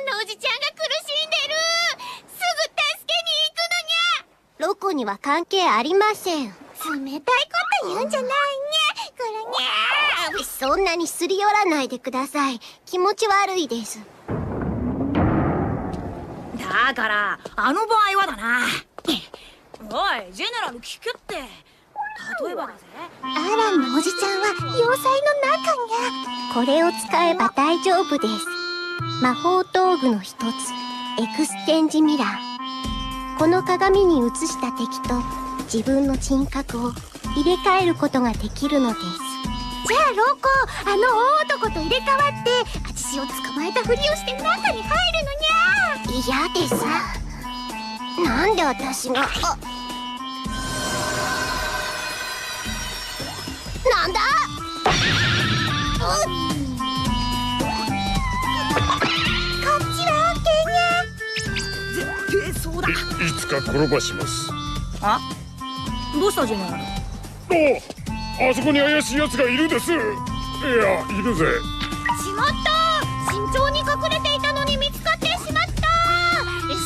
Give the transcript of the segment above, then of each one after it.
んのおじちゃんが苦しんでるすぐ助けに行くのにゃロコには関係ありません。冷たいこと言うんじゃないにゃこれにゃそんなにすり寄らないでください。気持ち悪いです。だからあの場合はだな。おいジェネラル聞くって例えばだぜ。アランのおじちゃんは要塞の中にゃ。これを使えば大丈夫です。魔法道具の一つ Exchange Mirror。この鏡に映した敵と自分の人格を入れ替えることができるのです。じゃあロコあの大男と入れ替わってあちしを捕まえたふりをして中に入るのにゃ嫌です。なんで私があいいつか転ばします。あ？どうしたジェネラルおあそこに怪しい奴がいるです。いやいるぜ。しまった。慎重に隠れていたのに見つかってしまった。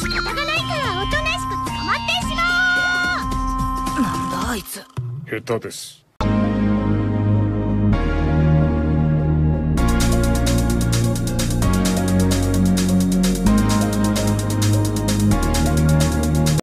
仕方がないからおとなしく捕まってしまう。なんだあいつ。下手です